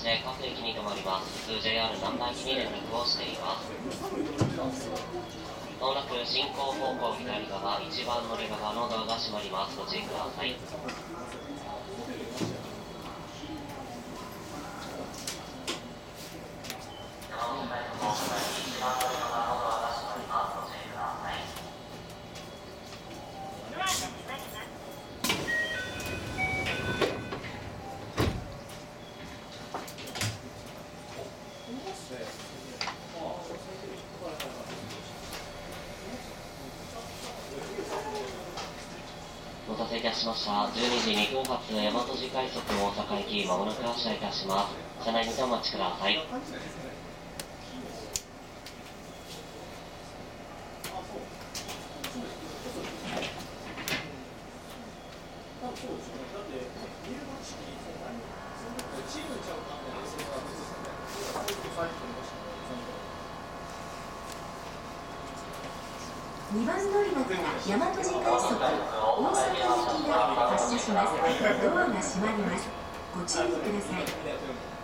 ますで各駅に停まります。普通 JR 南波駅に連絡をしています。まもなく進行方向左側1番乗り側のドアが閉まります。ご注意ください。お待たせいたしました。12時2分発大和路快速大阪駅まもなく発車いたします。車内にてお待ちください。2番乗り場から大和路快速大阪行きが発車します。ドアが閉まります。ご注意ください。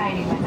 Friday.